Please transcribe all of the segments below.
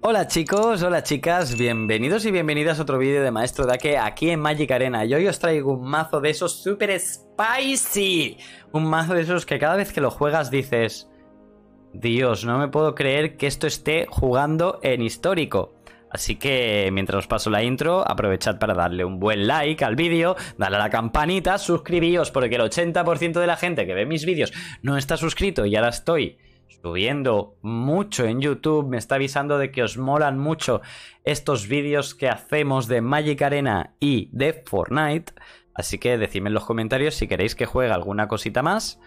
Hola chicos, hola chicas, bienvenidos y bienvenidas a otro vídeo de Maestro Dake aquí en Magic Arena. Y hoy os traigo un mazo de esos super spicy. Un mazo de esos que cada vez que lo juegas dices... Dios, no me puedo creer que esto esté jugando en histórico. Así que mientras os paso la intro, aprovechad para darle un buen like al vídeo, darle a la campanita, suscribíos, porque el 80% de la gente que ve mis vídeos no está suscrito y ahora estoy subiendo mucho en YouTube, me está avisando de que os molan mucho estos vídeos que hacemos de Magic Arena y de Fortnite. Así que decidme en los comentarios si queréis que juegue alguna cosita más.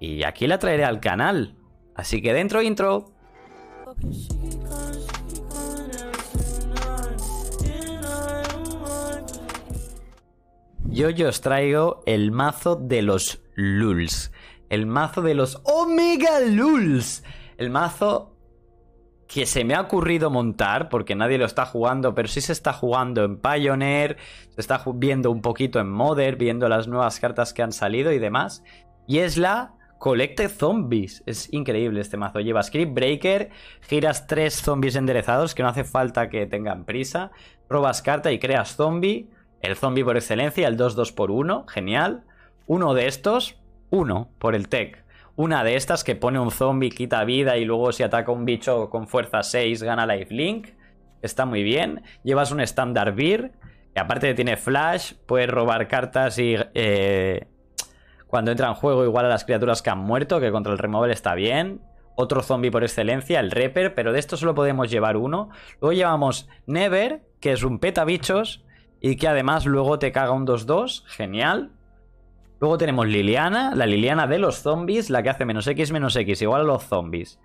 Y aquí la traeré al canal. Así que dentro intro. Yo, yo os traigo el mazo de los lulz. El mazo de los Omega Lulz. El mazo que se me ha ocurrido montar, porque nadie lo está jugando, pero sí se está jugando en Pioneer, se está viendo un poquito en Modern, viendo las nuevas cartas que han salido y demás. Y es la Collected Zombies. Es increíble este mazo. Lleva Script Breaker, giras tres zombies enderezados, que no hace falta que tengan prisa. Robas carta y creas zombie. El zombie por excelencia, el 2-2 por 1, genial. Uno de estos, uno por el tech. Una de estas que pone un zombie, quita vida y luego si ataca un bicho con fuerza 6 gana lifelink. Está muy bien. Llevas un Standard Beer, que aparte de tiene flash, puedes robar cartas y eh, cuando entra en juego igual a las criaturas que han muerto, que contra el remover está bien. Otro zombie por excelencia, el Reaper, pero de esto solo podemos llevar uno. Luego llevamos Never, que es un peta bichos y que además luego te caga un 2-2, genial. Luego tenemos Liliana, la Liliana de los zombies, la que hace menos X menos X, igual a los zombies.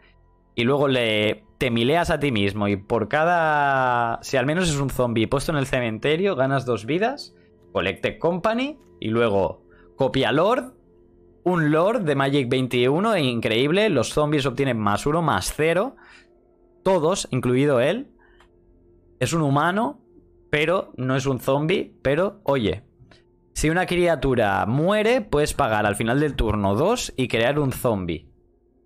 Y luego le te mileas a ti mismo y por cada... Si al menos es un zombie puesto en el cementerio, ganas dos vidas. Collected Company y luego Copia Lord. Un Lord de Magic 21, increíble. Los zombies obtienen más uno, más cero. Todos, incluido él. Es un humano, pero no es un zombie. Pero, oye, si una criatura muere, puedes pagar al final del turno 2 y crear un zombie.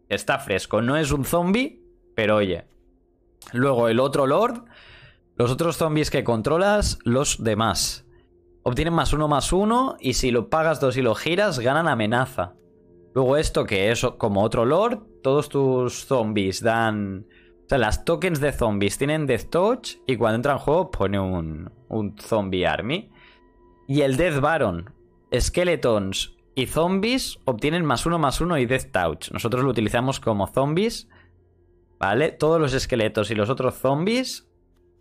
Está fresco, no es un zombie, pero oye. Luego el otro Lord, los otros zombies que controlas, los demás. Obtienen más uno más uno y si lo pagas dos y lo giras, ganan amenaza. Luego esto que es como otro Lord, todos tus zombies dan... O sea, las tokens de zombies tienen Death Touch y cuando entra en juego pone un, un Zombie Army. Y el Death Baron, Skeletons y Zombies obtienen más uno más uno y Death Touch. Nosotros lo utilizamos como zombies. ¿Vale? Todos los esqueletos y los otros zombies.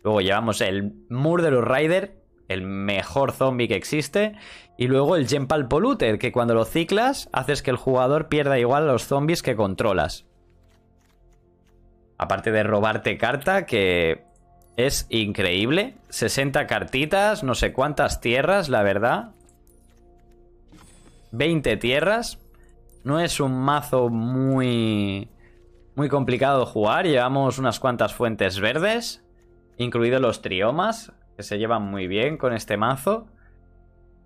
Luego llevamos el Murderous Rider, el mejor zombie que existe. Y luego el Gempal Polluter, que cuando lo ciclas haces que el jugador pierda igual a los zombies que controlas. Aparte de robarte carta, que es increíble. 60 cartitas, no sé cuántas tierras, la verdad. 20 tierras. No es un mazo muy... Muy complicado de jugar. Llevamos unas cuantas fuentes verdes. Incluidos los triomas. Que se llevan muy bien con este mazo.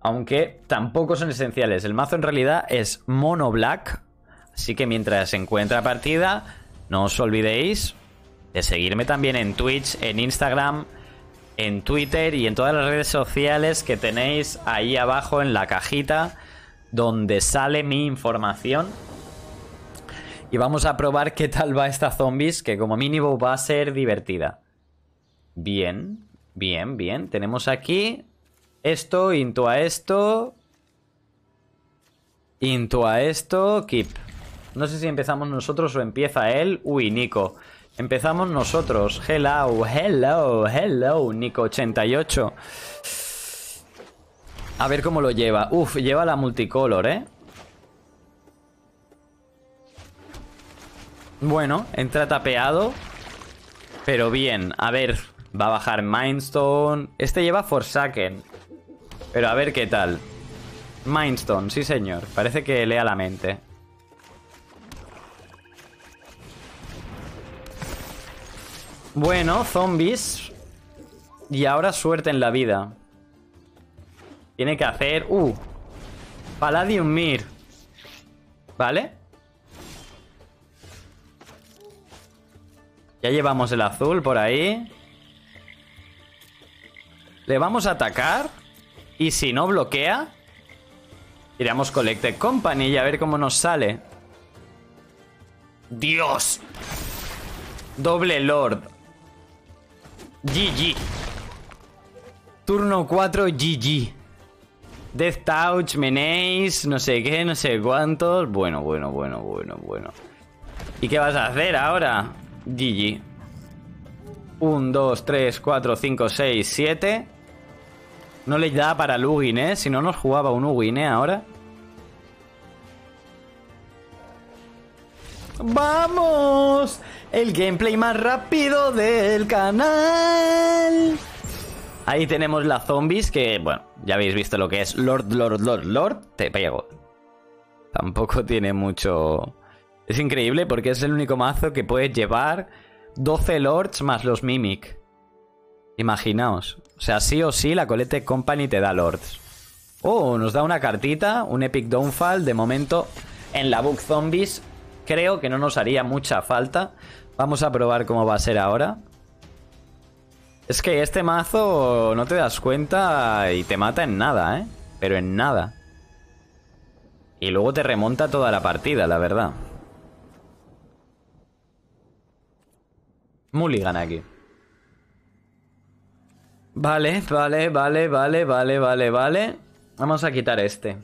Aunque tampoco son esenciales. El mazo en realidad es mono black. Así que mientras se encuentra partida, no os olvidéis de seguirme también en Twitch, en Instagram, en Twitter y en todas las redes sociales que tenéis ahí abajo en la cajita donde sale mi información. Y vamos a probar qué tal va esta zombies, que como mínimo va a ser divertida. Bien, bien, bien. Tenemos aquí esto, into a esto. Into a esto, keep. No sé si empezamos nosotros o empieza él. Uy, Nico. Empezamos nosotros. Hello, hello, hello, Nico88. A ver cómo lo lleva. Uf, lleva la multicolor, ¿eh? Bueno, entra tapeado. Pero bien, a ver. Va a bajar Mindstone. Este lleva Forsaken. Pero a ver qué tal. Mindstone, sí señor. Parece que lea la mente. Bueno, zombies. Y ahora suerte en la vida. Tiene que hacer... Uh. Palladium Mir. ¿Vale? Ya llevamos el azul por ahí. Le vamos a atacar. Y si no bloquea, iremos Collected Company y a ver cómo nos sale. ¡Dios! Doble Lord. GG. Turno 4, GG. Death Touch, Menéis, no sé qué, no sé cuántos. Bueno, bueno, bueno, bueno, bueno. ¿Y qué vas a hacer ahora? GG. 1, 2, 3, 4, 5, 6, 7. No le da para el Ugin, ¿eh? Si no nos jugaba un Ugin, ¿eh? Ahora. ¡Vamos! El gameplay más rápido del canal. Ahí tenemos la zombies que, bueno, ya habéis visto lo que es Lord, Lord, Lord, Lord. Te pego. Tampoco tiene mucho... Es increíble porque es el único mazo que puede llevar 12 Lords más los Mimic. Imaginaos. O sea, sí o sí la Colette Company te da Lords. Oh, nos da una cartita, un Epic Downfall. De momento, en la Book Zombies, creo que no nos haría mucha falta. Vamos a probar cómo va a ser ahora. Es que este mazo no te das cuenta y te mata en nada, ¿eh? Pero en nada. Y luego te remonta toda la partida, la verdad. Mulligan aquí. Vale, vale, vale, vale, vale, vale, vale. Vamos a quitar este.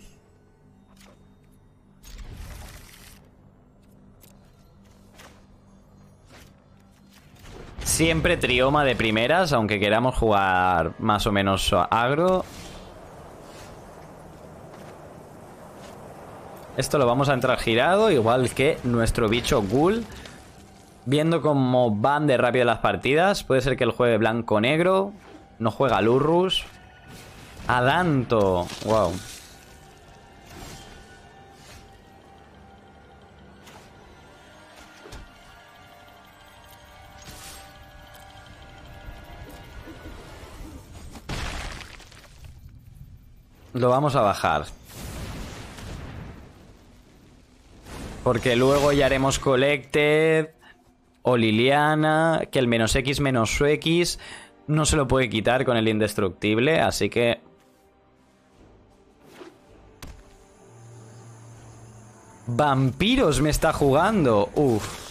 Siempre trioma de primeras, aunque queramos jugar más o menos agro. Esto lo vamos a entrar girado, igual que nuestro bicho Ghoul. Viendo cómo van de rápido las partidas. Puede ser que el juegue blanco-negro. No juega Lurrus. Adanto. Wow. Lo vamos a bajar. Porque luego ya haremos Collected o Liliana, que el menos X menos su X no se lo puede quitar con el indestructible, así que... Vampiros me está jugando. Uf.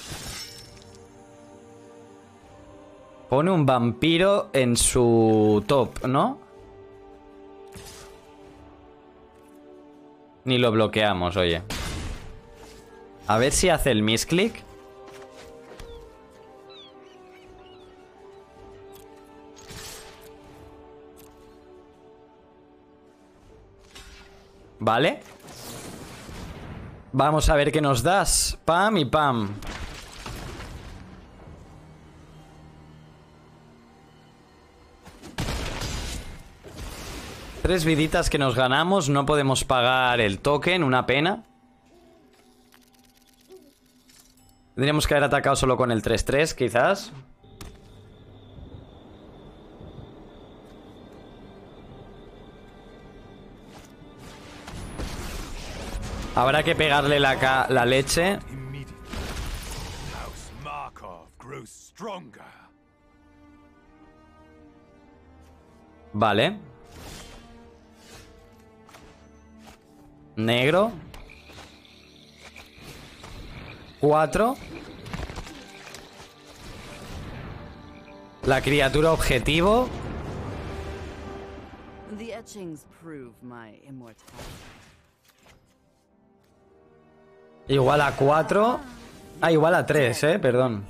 Pone un vampiro en su top, ¿no? Ni lo bloqueamos, oye. A ver si hace el misclick. Vale. Vamos a ver qué nos das. Pam y pam. Tres viditas que nos ganamos. No podemos pagar el token. Una pena. Tendríamos que haber atacado solo con el 3-3, quizás. Habrá que pegarle la, la leche. Vale. Negro. Cuatro. La criatura objetivo. Igual a 4. Ah, igual a 3, eh, perdón.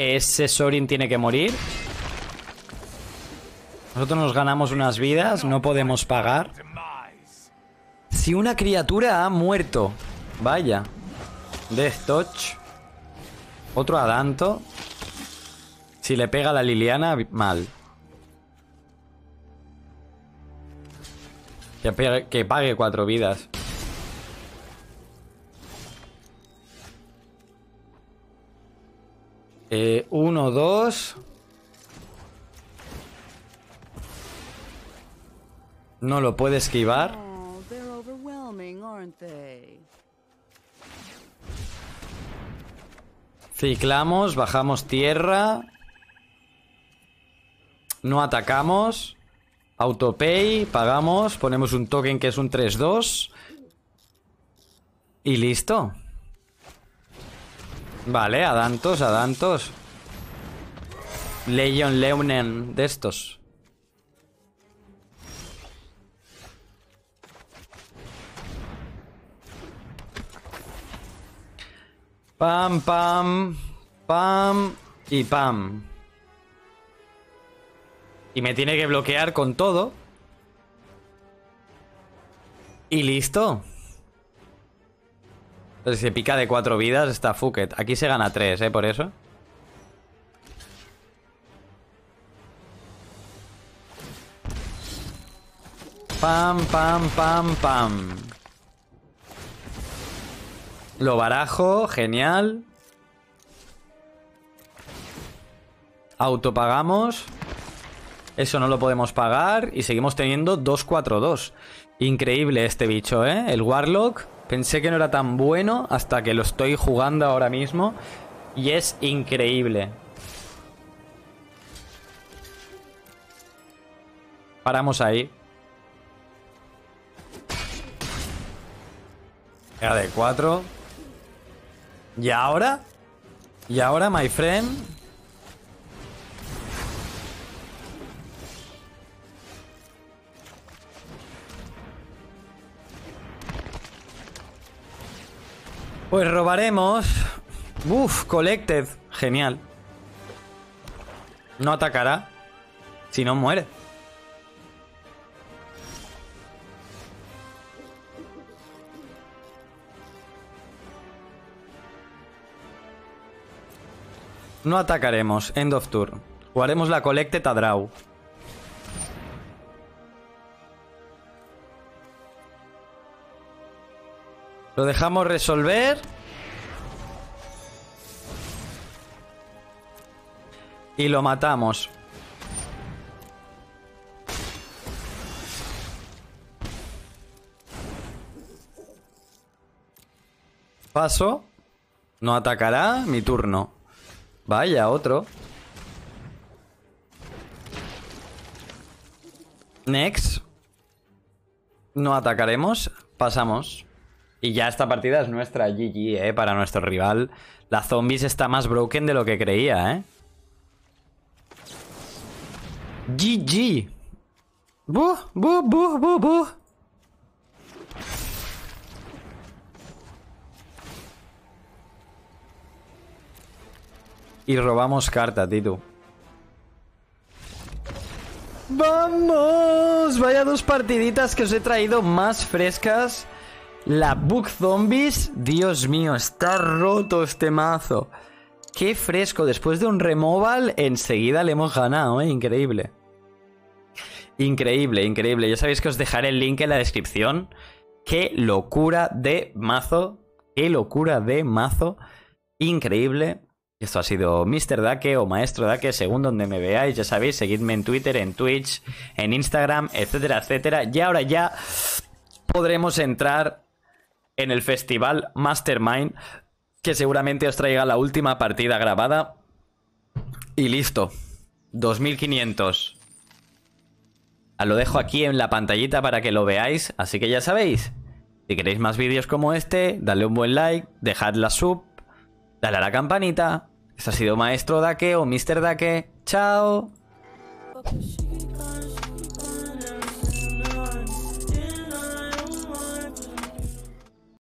Ese Sorin tiene que morir. Nosotros nos ganamos unas vidas, no podemos pagar. Si una criatura ha muerto. Vaya. Death Touch. Otro Adanto. Si le pega a la Liliana, mal. Que, pague cuatro vidas. Eh, uno, dos. No lo puede esquivar. they? Ciclamos, bajamos tierra. No atacamos. Autopay, pagamos, ponemos un token que es un 3-2. Y listo. Vale, Adantos, Adantos. Legion Leunen de estos. Pam, pam, pam y pam. Y me tiene que bloquear con todo. Y listo. Si se pica de cuatro vidas, está Fuket. Aquí se gana tres, ¿eh? Por eso. Pam, pam, pam, pam. Lo barajo, genial. Autopagamos. Eso no lo podemos pagar. Y seguimos teniendo 2-4-2. Increíble este bicho, ¿eh? El Warlock. Pensé que no era tan bueno hasta que lo estoy jugando ahora mismo. Y es increíble. Paramos ahí. Era de 4. ¿Y ahora? ¿Y ahora, my friend? Pues robaremos. Uf, collected. Genial. No atacará. Si no muere. No atacaremos. End of turn. Jugaremos la Collected a draw. Lo dejamos resolver. Y lo matamos. Paso. No atacará. Mi turno. Vaya, otro. Next. No atacaremos. Pasamos. Y ya esta partida es nuestra GG, ¿eh? Para nuestro rival. La zombies está más broken de lo que creía, ¿eh? GG. Buh, buh, buh, buh, buh. Y robamos carta, Tito. ¡Vamos! Vaya dos partiditas que os he traído más frescas. La Book Zombies. Dios mío, está roto este mazo. Qué fresco. Después de un removal, enseguida le hemos ganado, ¿eh? Increíble. Increíble, increíble. Ya sabéis que os dejaré el link en la descripción. Qué locura de mazo. Qué locura de mazo. Increíble. Esto ha sido Mr. Dake o Maestro Dake, según donde me veáis. Ya sabéis, seguidme en Twitter, en Twitch, en Instagram, etcétera, etcétera. Y ahora ya podremos entrar en el festival Mastermind, que seguramente os traiga la última partida grabada. Y listo. 2500. Ah, lo dejo aquí en la pantallita para que lo veáis. Así que ya sabéis. Si queréis más vídeos como este, dadle un buen like, dejad la sub, dale a la campanita. Esto ha sido Maestro Dake o Mr. Dake. Chao.